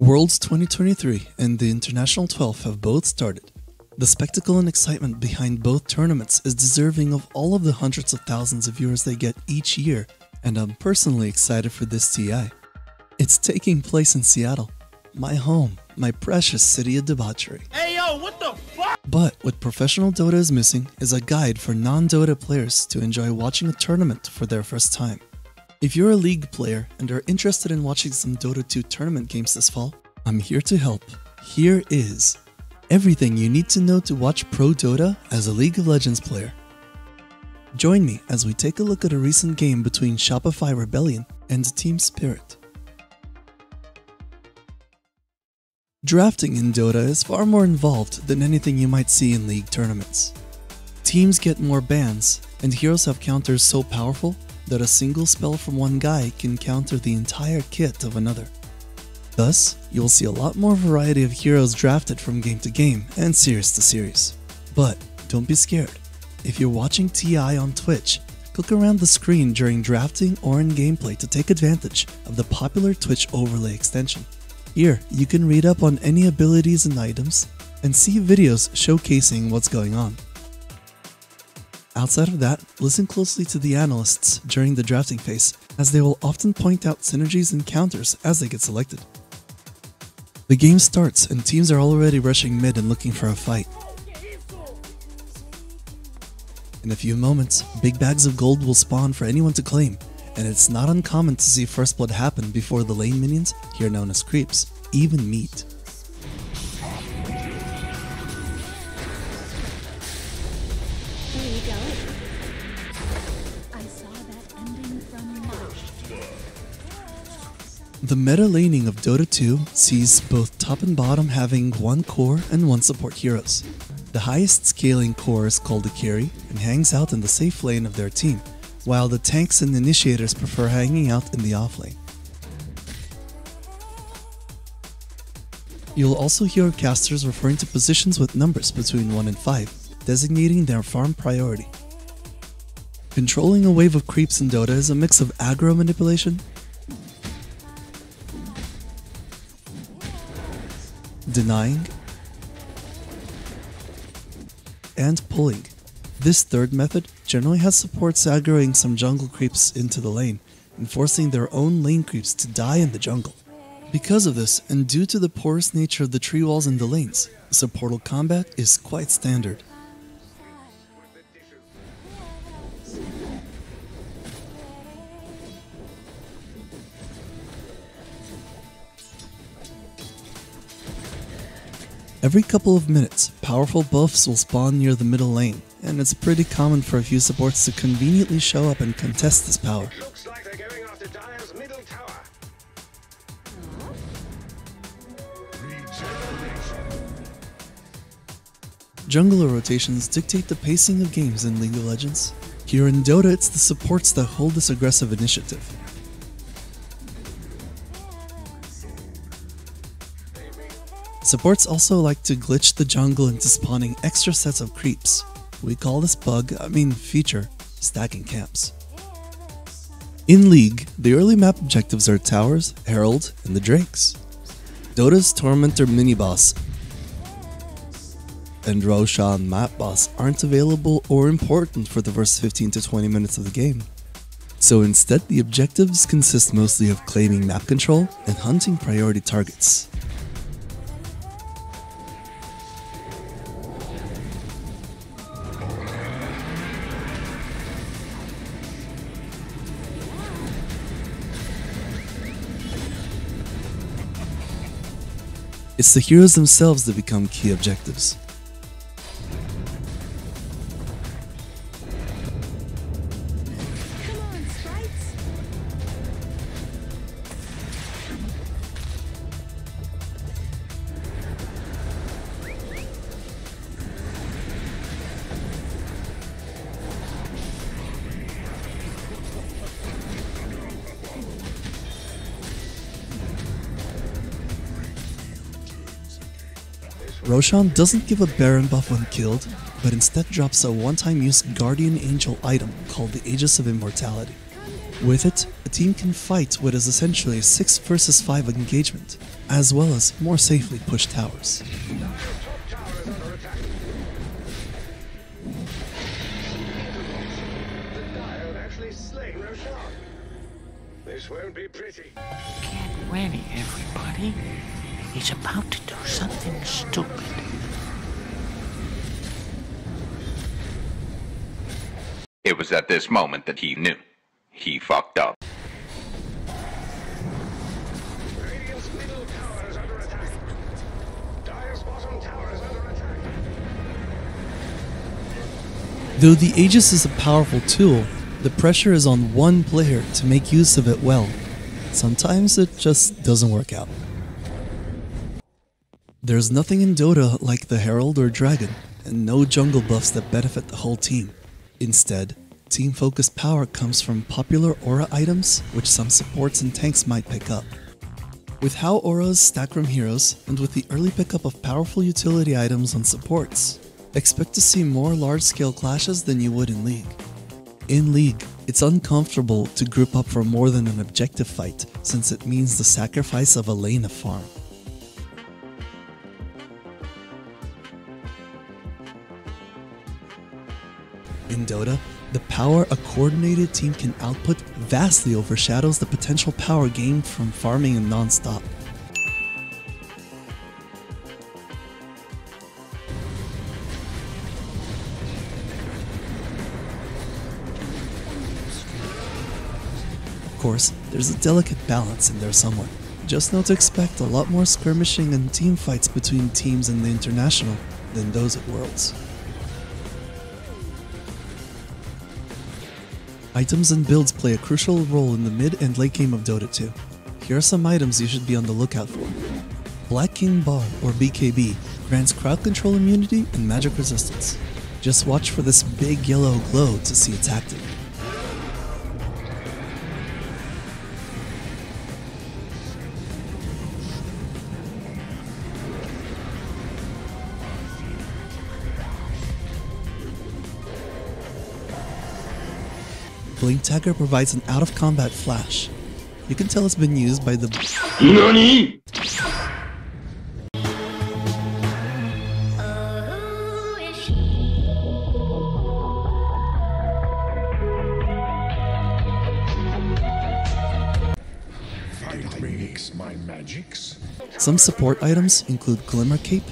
Worlds 2023 and the International 12 have both started. The spectacle and excitement behind both tournaments is deserving of all of the hundreds of thousands of viewers they get each year, and I'm personally excited for this TI. It's taking place in Seattle, my home, my precious city of debauchery. Hey yo, what the fuck? But what professional Dota is missing is a guide for non Dota players to enjoy watching a tournament for their first time. If you're a League player and are interested in watching some Dota 2 tournament games this fall, I'm here to help. Here is everything you need to know to watch Pro Dota as a League of Legends player. Join me as we take a look at a recent game between Shopify Rebellion and Team Spirit. Drafting in Dota is far more involved than anything you might see in League tournaments. Teams get more bans, and heroes have counters so powerful that a single spell from one guy can counter the entire kit of another. Thus, you'll see a lot more variety of heroes drafted from game to game and series to series. But don't be scared. If you're watching TI on Twitch, click around the screen during drafting or in gameplay to take advantage of the popular Twitch overlay extension. Here, you can read up on any abilities and items, and see videos showcasing what's going on. Outside of that, listen closely to the analysts during the drafting phase, as they will often point out synergies and counters as they get selected. The game starts and teams are already rushing mid and looking for a fight. In a few moments, big bags of gold will spawn for anyone to claim, and it's not uncommon to see first blood happen before the lane minions, here known as creeps, even meet. The meta laning of Dota 2 sees both top and bottom having one core and one support heroes. The highest scaling core is called a carry and hangs out in the safe lane of their team, while the tanks and initiators prefer hanging out in the off lane. You'll also hear casters referring to positions with numbers between 1 and 5, designating their farm priority. Controlling a wave of creeps in Dota is a mix of aggro manipulation, denying, and pulling. This third method generally has supports aggroing some jungle creeps into the lane and forcing their own lane creeps to die in the jungle. Because of this, and due to the porous nature of the tree walls in the lanes, supportal combat is quite standard. Every couple of minutes, powerful buffs will spawn near the middle lane, and it's pretty common for a few supports to conveniently show up and contest this power. Looks like they're going after Dire's middle tower. Jungler rotations dictate the pacing of games in League of Legends. Here in Dota, it's the supports that hold this aggressive initiative. Supports also like to glitch the jungle into spawning extra sets of creeps. We call this bug, I mean feature, stacking camps. In League, the early map objectives are Towers, Herald, and the Drakes. Dota's Tormentor mini-boss and Roshan map boss aren't available or important for the first 15 to 20 minutes of the game. So instead, the objectives consist mostly of claiming map control and hunting priority targets. It's the heroes themselves that become key objectives. Roshan doesn't give a Baron buff when killed, but instead drops a one-time use Guardian Angel item called the Aegis of Immortality. With it, a team can fight what is essentially a 6 versus 5 engagement, as well as more safely push towers. Top tower is under attack. The Dire have actually slain Roshan. This won't be pretty. Get ready, everybody. He's about to do something stupid. It was at this moment that he knew. He fucked up. Radiant's middle tower is under attack. Dire's bottom tower is under attack. Though the Aegis is a powerful tool, the pressure is on one player to make use of it well. Sometimes it just doesn't work out. There's nothing in Dota like the Herald or Dragon, and no jungle buffs that benefit the whole team. Instead, team focused power comes from popular aura items, which some supports and tanks might pick up. With how auras stack from heroes, and with the early pickup of powerful utility items on supports, expect to see more large scale clashes than you would in League. In League, it's uncomfortable to group up for more than an objective fight, since it means the sacrifice of a lane of farm. In Dota, the power a coordinated team can output vastly overshadows the potential power gained from farming and non-stop. Of course, there's a delicate balance in there somewhere. Just know to expect a lot more skirmishing and team fights between teams in the international than those at Worlds. Items and builds play a crucial role in the mid and late game of Dota 2. Here are some items you should be on the lookout for. Black King Bar, or BKB, grants crowd control immunity and magic resistance. Just watch for this big yellow glow to see it's active. Blink Dagger provides an out of combat flash. You can tell it's been used by the is she? Fight mimics my magics. Some support items include Glimmer Cape,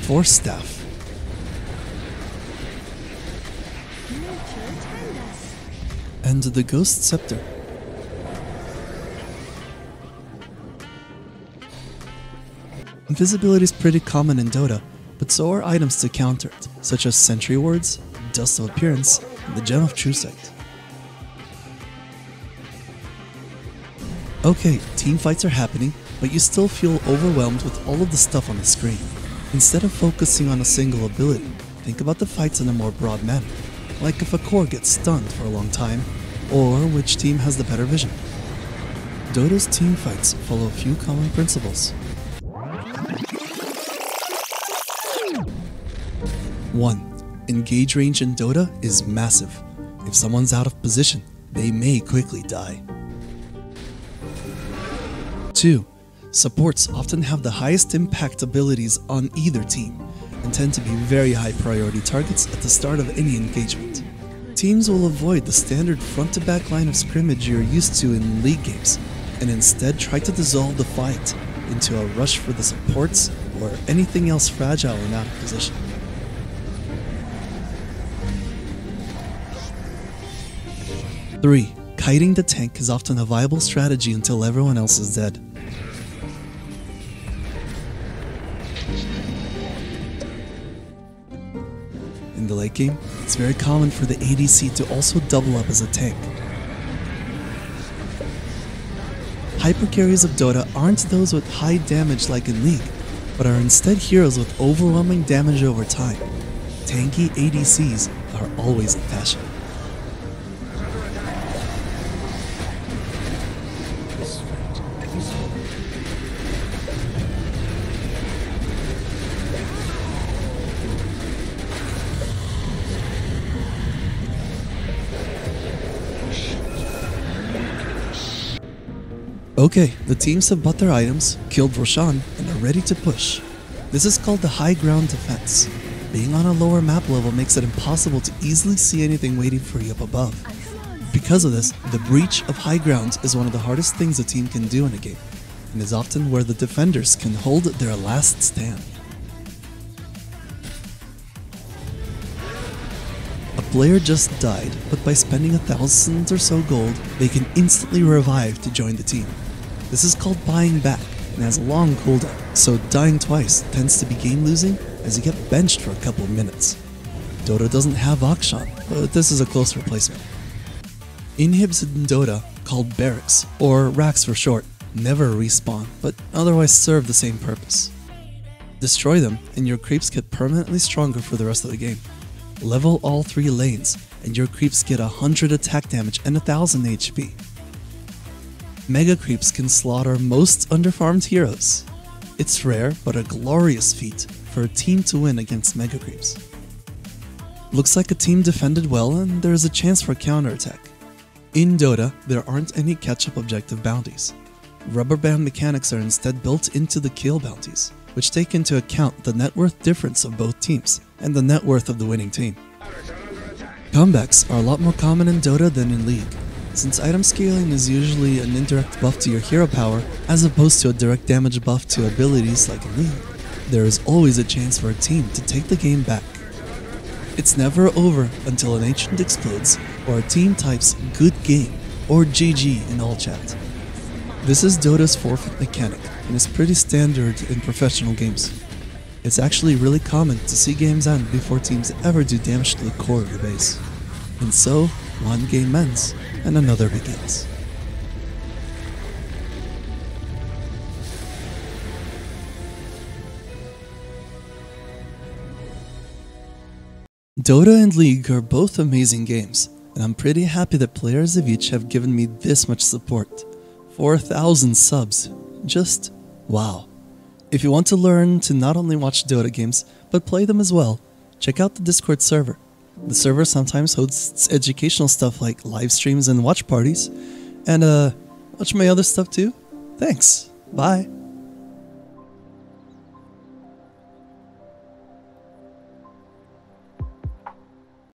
Force Staff, and the Ghost Scepter. Invisibility is pretty common in Dota, but so are items to counter it, such as Sentry Wards, Dust of Appearance, and the Gem of True Sight. Okay, team fights are happening, but you still feel overwhelmed with all of the stuff on the screen. Instead of focusing on a single ability, think about the fights in a more broad manner, like if a core gets stunned for a long time, or which team has the better vision. Dota's team fights follow a few common principles. 1. Engage range in Dota is massive. If someone's out of position, they may quickly die. 2. Supports often have the highest impact abilities on either team and tend to be very high priority targets at the start of any engagement. Teams will avoid the standard front to back line of scrimmage you're used to in league games and instead try to dissolve the fight into a rush for the supports or anything else fragile and out of position. Three, kiting the tank is often a viable strategy until everyone else is dead. The late game, it's very common for the ADC to also double up as a tank. Hyper carries of Dota aren't those with high damage like in League, but are instead heroes with overwhelming damage over time. Tanky ADCs are always in fashion. Okay, the teams have bought their items, killed Roshan, and are ready to push. This is called the high ground defense. Being on a lower map level makes it impossible to easily see anything waiting for you up above. Because of this, the breach of high ground is one of the hardest things a team can do in a game, and is often where the defenders can hold their last stand. A player just died, but by spending a thousand or so gold, they can instantly revive to join the team. This is called buying back, and has a long cooldown, so dying twice tends to be game losing as you get benched for a couple of minutes. Dota doesn't have Akshan, but this is a close replacement. Inhibs in Dota, called barracks, or racks for short, never respawn, but otherwise serve the same purpose. Destroy them, and your creeps get permanently stronger for the rest of the game. Level all three lanes, and your creeps get 100 attack damage and 1000 HP. Mega creeps can slaughter most underfarmed heroes. It's rare, but a glorious feat for a team to win against mega creeps. Looks like a team defended well, and there is a chance for counterattack. In Dota, there aren't any catch-up objective bounties. Rubber band mechanics are instead built into the kill bounties, which take into account the net worth difference of both teams and the net worth of the winning team. Comebacks are a lot more common in Dota than in League, since item scaling is usually an indirect buff to your hero power as opposed to a direct damage buff to abilities like League. There is always a chance for a team to take the game back. It's never over until an ancient explodes or a team types good game or GG in all chat. This is Dota's forfeit mechanic and is pretty standard in professional games. It's actually really common to see games end before teams ever do damage to the core of the base. And so, one game ends and another begins. Dota and League are both amazing games, and I'm pretty happy that players of each have given me this much support. 4,000 subs. Just wow. If you want to learn to not only watch Dota games, but play them as well, check out the Discord server. The server sometimes hosts educational stuff like live streams and watch parties. And uh, watch my other stuff too. Thanks. Bye.